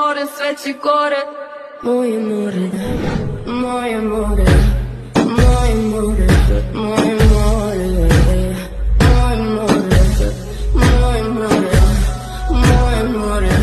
more, sve će gore Moje more, moje more Moje more, moje more Moje more, moje more Moje more